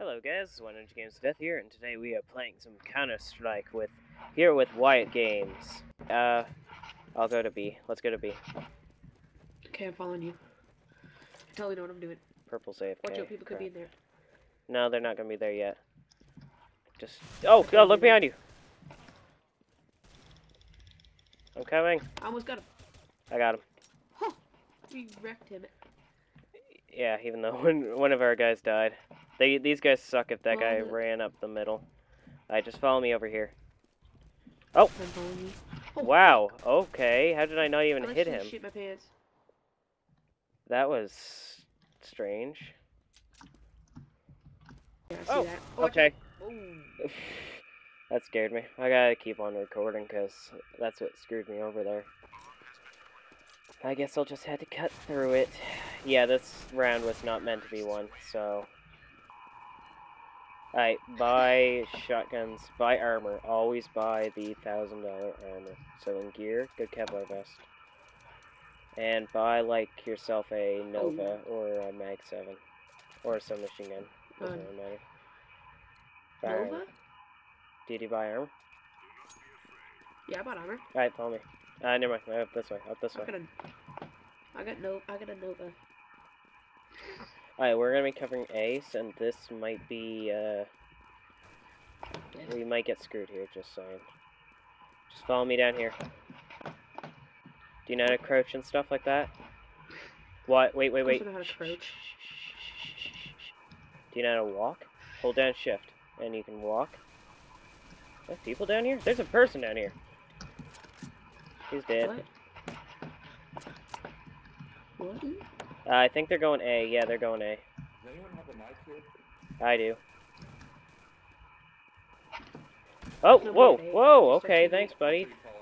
Hello guys, One Ninja Games of Death here, and today we are playing some Counter-Strike with here with Wyatt Games. Uh, I'll go to B. Let's go to B. Okay, I'm following you. I totally know what I'm doing. Purple safe. Watch out, people could be in there. No, they're not gonna be there yet. Just oh, oh look behind you. I'm coming. I almost got him. I got him. Huh. We wrecked him. Yeah, even though one one of our guys died. They these guys suck if that Oh, guy no. ran up the middle. Alright, just follow me over here. Oh. I'm following you. Oh, Wow. Okay. How did I not even I hit him? Shit my pants. That was strange. Yeah, Oh, that. Okay. That scared me. I gotta keep on recording because that's what screwed me over there. I guess I'll just have to cut through it. Yeah, this round was not meant to be one, so... Alright, buy shotguns, buy armor. Always buy the $1,000 armor. So in gear, good Kevlar vest. And buy, like, yourself a Nova or a Mag 7. Or a submachine gun. Doesn't really matter. Buy armor. Nova? Did you buy armor? Yeah, I bought armor. Alright, follow me. Uh, never mind. Up this way. Up this I way. got a. I got no. I got a Nova. Alright, we're gonna be covering Ace, and this might be, uh... We might get screwed here, just saying. Just follow me down here. Do you know how to crouch and stuff like that? What? Wait, wait, wait. Know how to crouch. shh, shh, shh, shh, shh. Do you know how to walk? Hold down shift, and you can walk. There's people down here? There's a person down here. He's dead. What? What? Uh, I think they're going A. Yeah, they're going A. Does anyone have a knife here? I do. Oh, No, whoa, wait, whoa, it's okay, thanks, buddy. Pretty call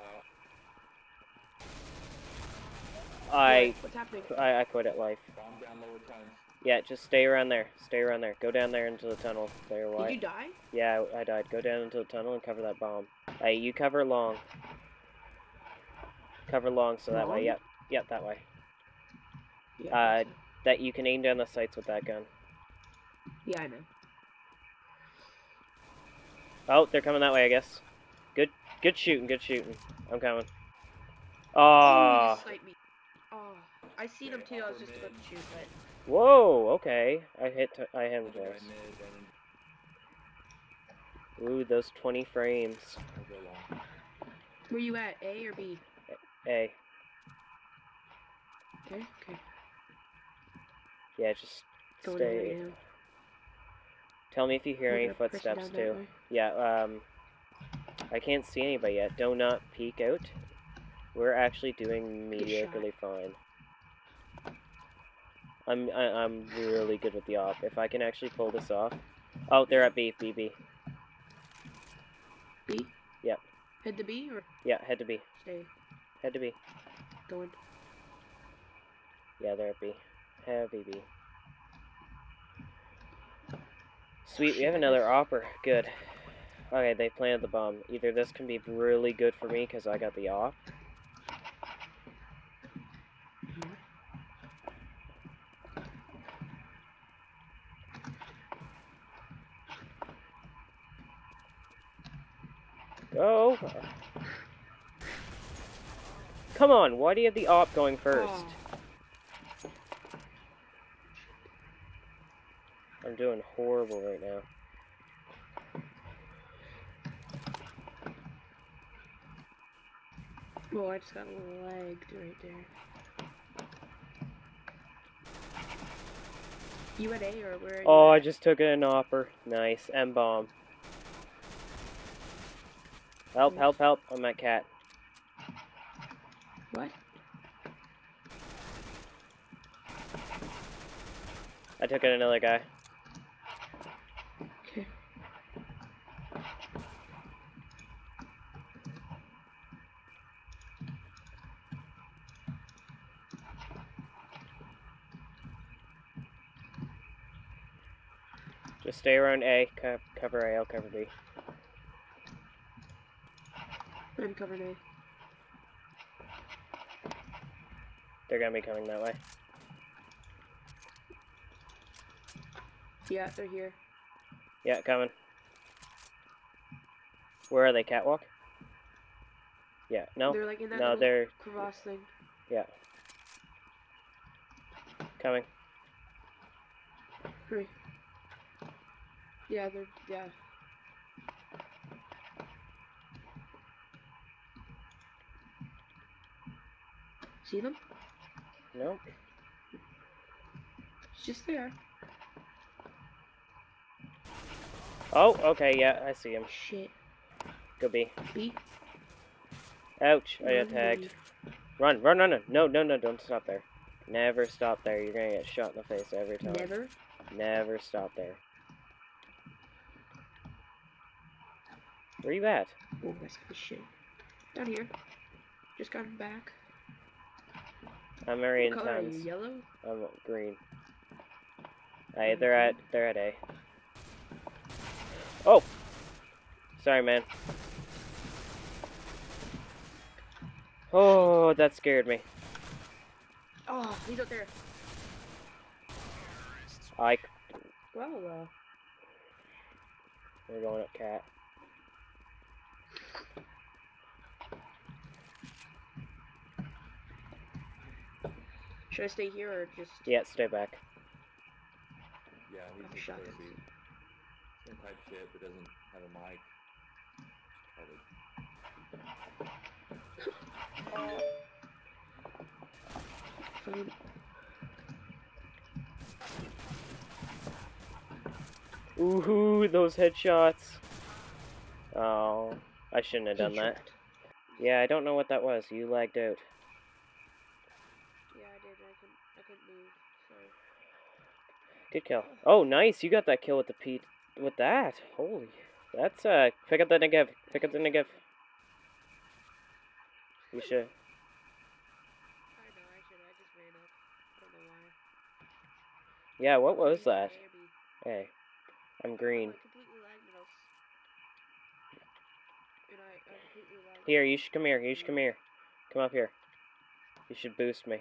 out. I, What's happening? I, I quit at life. Bomb down lower tens. Yeah, just stay around there. Stay around there. Go down there into the tunnel. There, Did you die? Yeah, I, I died. Go down into the tunnel and cover that bomb. Hey, you cover long. Cover long, so that way. Yep, yep, that way. Yeah. Uh, That you can aim down the sights with that gun. Yeah, I know. Oh, they're coming that way, I guess. Good, good shooting. Good shooting. I'm coming. Oh, Ah. you just sniped me. Oh, I seen him too. I was just about to shoot, but Whoa. Okay. I hit. T I hit him There's guy twice. mid and Ooh, those 20 frames. I'll go long. where you at? A or B? A. Okay. Okay. Yeah, just Going stay. Tell me if you hear We're any footsteps too. Yeah, um, I can't see anybody yet. Do not peek out. We're actually doing Good mediocrely fine. I'm I, I'm really good with the op. If I can actually pull this off. Oh, they're at B, B, B. B. Yep. Head to B or Yeah, head to B. stay Head to B. going? Yeah, they're at B. Heavy B. Sweet, we have another opper. Good. Okay, they planted the bomb. Either this can be really good for me because I got the op. Go! Come on, why do you have the op going first? Oh. I'm doing horrible right now. Oh, I just got lagged right there. You at A or where? Are you Oh, I just took an opper. Nice. M bomb. Help, help, help. I'm at cat. What? I took in another guy. Just stay around A. Co cover A. I'll cover B. I'm covering A. They're gonna be coming that way. Yeah, they're here. Yeah, coming. Where are they? Catwalk? Yeah. No. They're like in that No, they're crevasse thing. Yeah. Coming. Hurry. Yeah, they're yeah. See them? No. It's just there. Oh, okay. Yeah, I see him. Shit. Go B. B. Ouch! I got Run, tagged. Run, run, run, run. No, no, no, don't stop there. Never stop there. You're gonna get shot in the face every time. Never. Never stop there. Where you at? Oh, that's good shit. Down here. Just got back. I'm very What color are you? intense. Yellow? I'm green. Hey, they're at they're at A. Oh, sorry, man. Oh, that scared me. Oh, he's up there. I well uh, we're going up cat. Should I stay here or just? Yeah, stay back. Yeah, he's Another just shotgun. clear B. Same type shit, but doesn't have a mic. Retarded. Ooh, those headshots. Oh, I shouldn't have done that. Yeah, I don't know what that was. You lagged out. Yeah, I did. I couldn't. I couldn't move. Sorry. Good kill. Oh, nice. You got that kill with the P with that. Holy. That's uh pick up the Negev. Pick up the Negev. You should. Yeah, what was that? Hey. I'm green. Here, you should come here. You should come here. Come up here. You should boost me.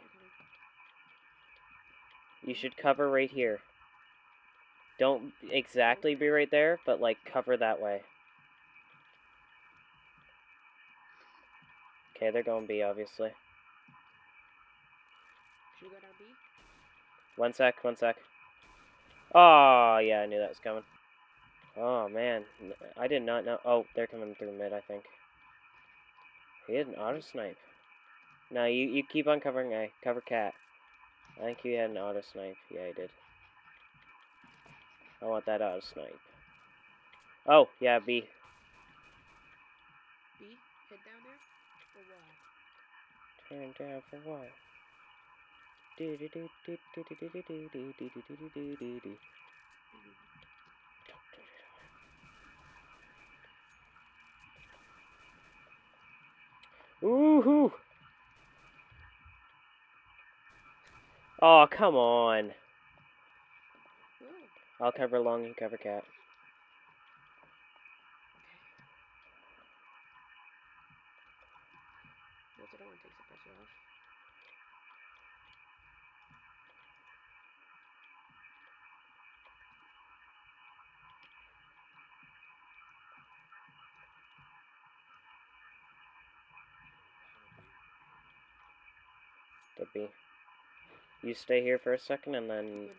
You should cover right here. Don't exactly be right there, but like cover that way. Okay, they're going B, obviously. Should we go down B? One sec, one sec. Oh, yeah, I knew that was coming. Oh, man. I did not know. Oh, they're coming through mid, I think. He had an auto snipe. No, you, you keep on covering A. Cover cat. I think he had an auto snipe. Yeah, he did. I want that auto snipe. Oh, yeah, B. B? Head down there? Or what? Turn down for what? Do do do do do do do do do do do do do do do do. Oh, come on. I'll cover long, and cover cat. Because I don't want to take the pressure off. Could be. You stay here for a second and then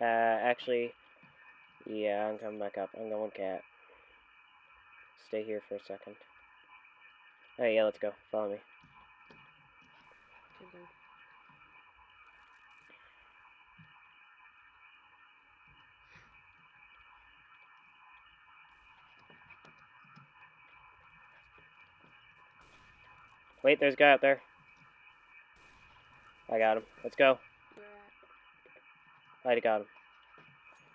uh, actually, yeah, I'm coming back up. I'm going cat. Stay here for a second. Hey, yeah, let's go. Follow me. Wait, there's a guy out there. I got him. Let's go. I got him.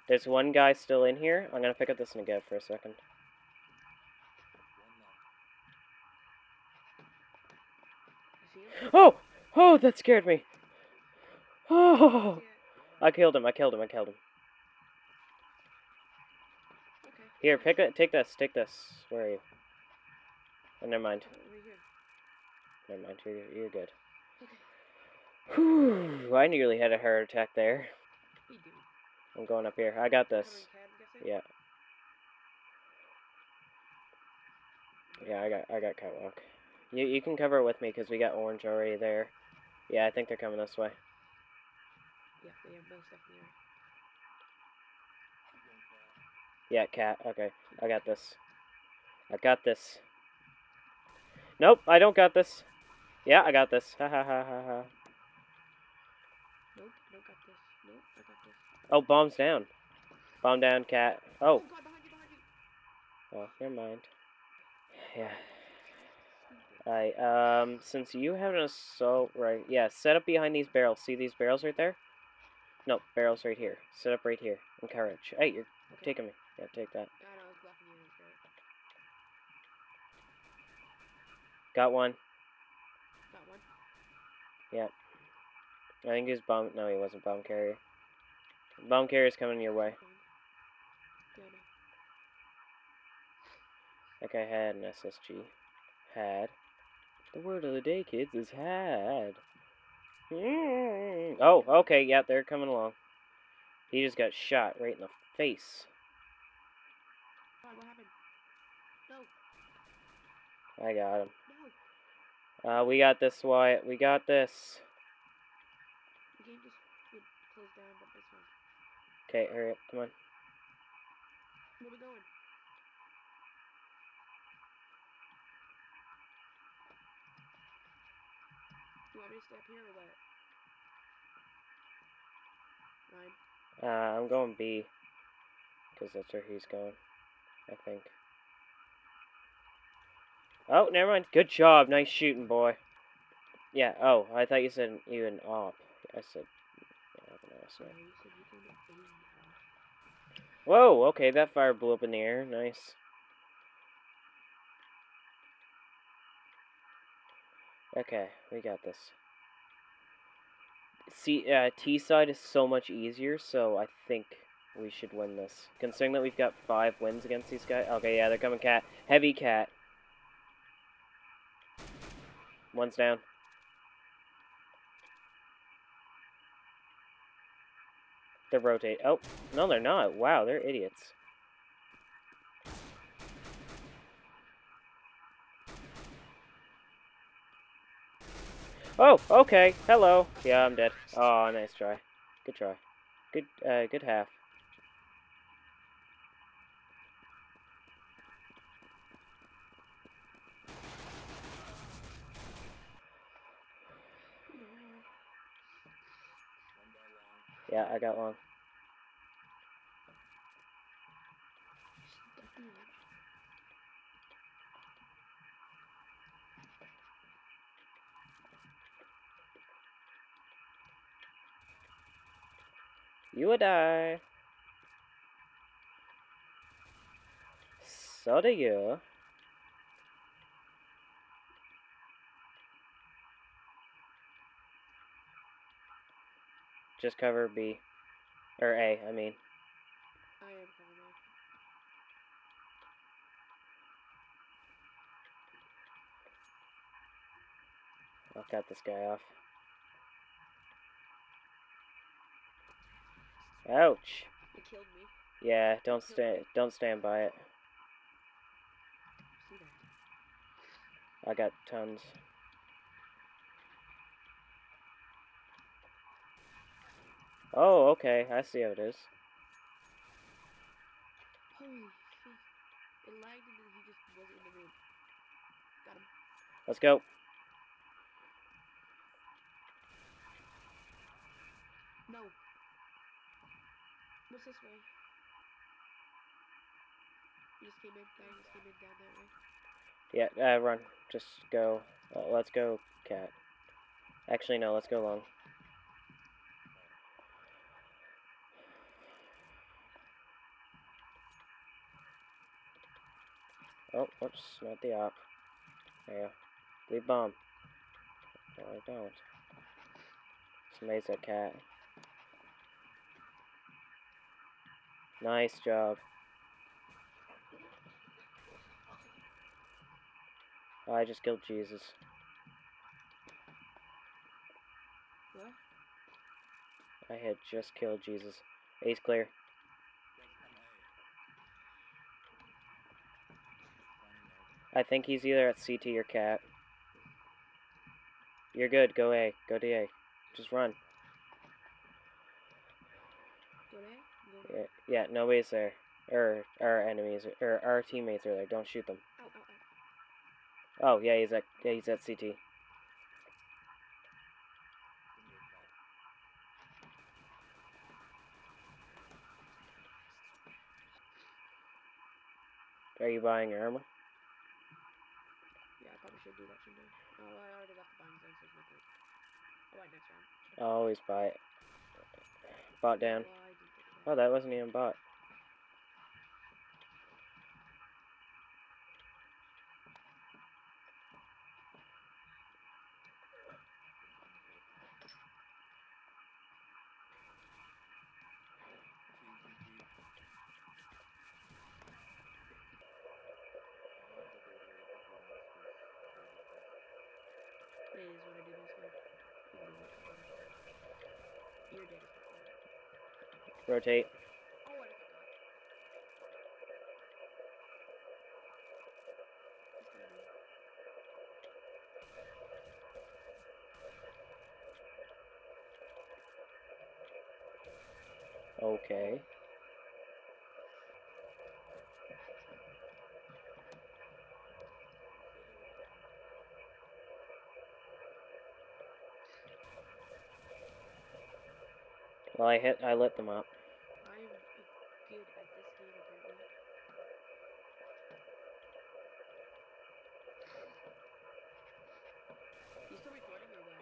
There's one guy still in here. I'm gonna pick up this Negev for a second. Oh! Oh, that scared me. Oh! I killed him. I killed him. I killed him. Okay. Here, pick it. Take this. Take this. Where are you? Oh, never mind. Never mind. You're you're good. Okay. Whew! I nearly had a heart attack there. I'm going up here. I got this. Covering Cat, I'm guessing? Yeah. Yeah, I got I got catwalk. You you can cover it with me because we got orange already there. Yeah, I think they're coming this way. Yeah, they are most definitely are. Yeah, cat. Okay, I got this. I got this. Nope, I don't got this. Yeah, I got this. Ha ha ha ha ha. Nope, I don't got this. Nope, I got this. Oh, bomb's down. Bomb down, cat. Oh, god, behind you, behind you! oh, never mind. Yeah. Alright, um, since you have an assault right, yeah, set up behind these barrels. See these barrels right there? No, barrels right here. Set up right here. Encourage. Hey, you're Okay. taking me. Yeah, take that. I I was you, that's right. Got one. Got one. Yeah. I think he was bomb. No, he wasn't bomb carrier. Bomb carrier's coming your way. Like I had an SSG. Had. The word of the day, kids, is had. Mm. Oh, okay, yeah, they're coming along. He just got shot right in the face. I got him. no! Uh, we got this, Wyatt. We got this. The game just would close down, but it's fine. Okay, hurry up. Come on. Where we going? Do you want me to stay up here or what? Ryan? Uh, I'm going B. Because that's where he's going. I think. Oh, never mind. Good job. Nice shooting, boy. Yeah, oh, I thought you said you an op. I said... Yeah, I'm an ass now. Sorry, you said you can get A. Whoa, okay, that fire blew up in the air. Nice. Okay, we got this. See, uh, T side is so much easier, so I think we should win this. Considering that we've got five wins against these guys. Okay, yeah, they're coming cat. Heavy cat. One's down. They're rotate. Oh, no, they're not. Wow, they're idiots. Oh, okay. Hello. Yeah, I'm dead. Oh, nice try. Good try. Good, uh, good half. Yeah, I got one. You would die. So do you. Just cover B. Or A, I mean. I am coming out. I'll cut this guy off. Ouch. It killed me. Yeah, don't stand don't stand by it. I got tons. Oh, okay. I see how it is. Holy shit. It lagged and then he just wasn't in the room. Got him. Let's go. No. What's this way? He just came in. Guy just came in down that way. Yeah, uh, run. Just go. Uh, let's go, cat. Actually, no. Let's go long. Oh, whoops, not the op. There you go. Leave bomb. No, I don't. Somebody's a cat. Nice job. Oh, I just killed Jesus. What? I had just killed Jesus. Ace clear. I think he's either at CT or cat. You're good. Go A. Go to A. Just run. Go Yeah, yeah nobody's there. Or our enemies, or our teammates are there. Don't shoot them. Ow, ow, ow. Oh yeah, he's at yeah he's at CT. Are you buying armor? Yeah, I probably should do that, I? Oh, I already left the buying zone, so there's no point. I'll buy next round. I'll always buy it. Bought down. Well, I Oh, that wasn't even bought. It is what I do this with. You can do what you want. You're dead. Rotate. Oh, what if I got? It's gonna be. Okay. Well, I hit. I lit them up. I'm good at this game apparently. You still recording or what?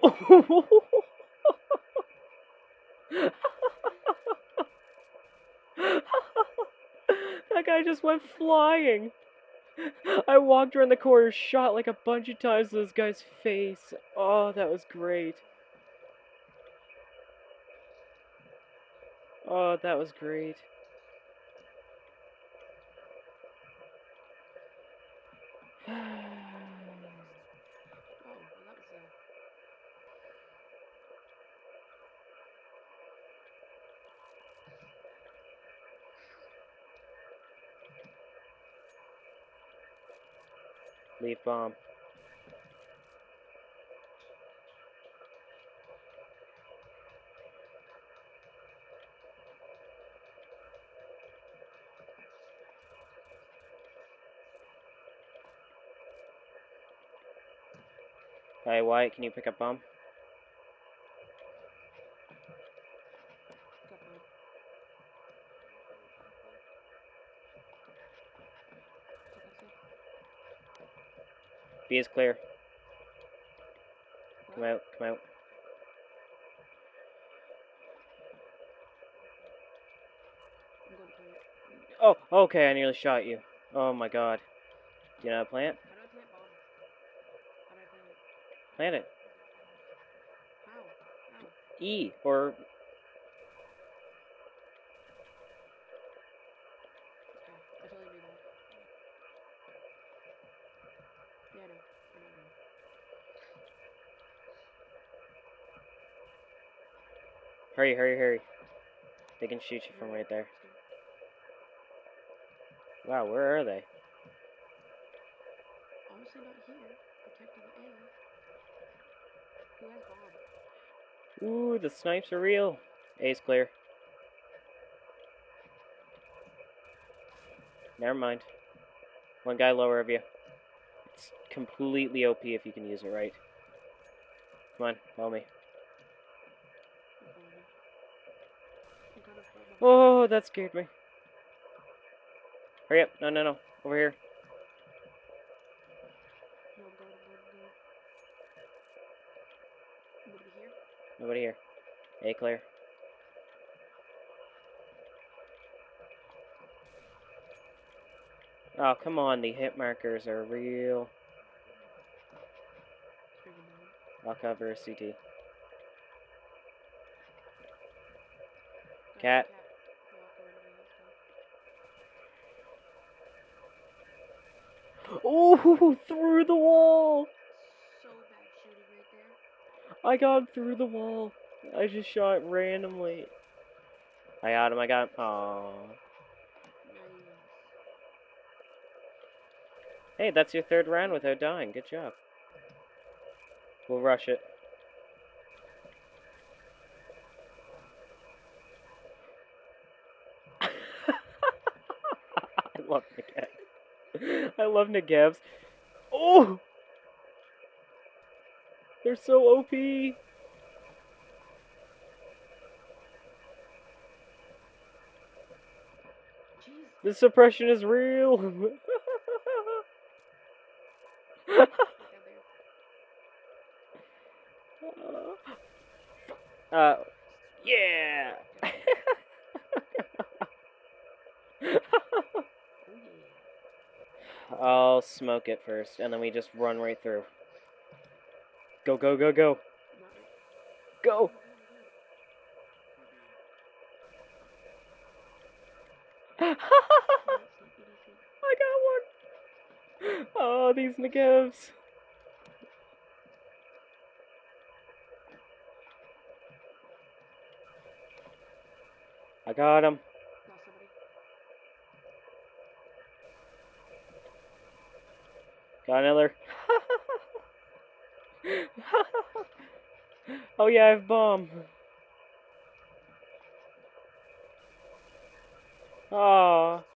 that guy just went flying. I walked around the corner, shot like a bunch of times to this guy's face. Oh, that was great. Oh, that was great. Uh bomb. Hey, Wyatt, can you pick up bomb? B is clear. Come out, come out. Oh, okay, I nearly shot you. Oh my god. Do you know how to plant? Know, I know. hurry, hurry, hurry. They can shoot you from right there. Wow, where are they? Honestly, not here. Protecting A. Ooh, the snipes are real. Ace clear. Never mind. One guy lower of you. It's completely OP if you can use it right. Come on, follow me. Oh, that scared me. Hurry up. No, no, no. Over here. No, I'm going, I'm going, I'm going. Nobody here? Nobody here. Hey, clear. Oh, come on. The hit markers are real. I'll cover CT. Guys, Cat. Walk away to the other side. Oh, through the wall! So bad shooting right there. I got him through the wall. I just shot randomly. I got him, I got him. Aww. Hey, that's your third round without dying. Good job. We'll rush it. I love Negevs. I love Negevs. Oh! So OP! The suppression is real! Uh! Yeah. I'll smoke it first, and then we just run right through. Go, go, go, go! Go! I got one! Oh, these Negevs! I got him. Got another. oh yeah, I have bomb. Aw.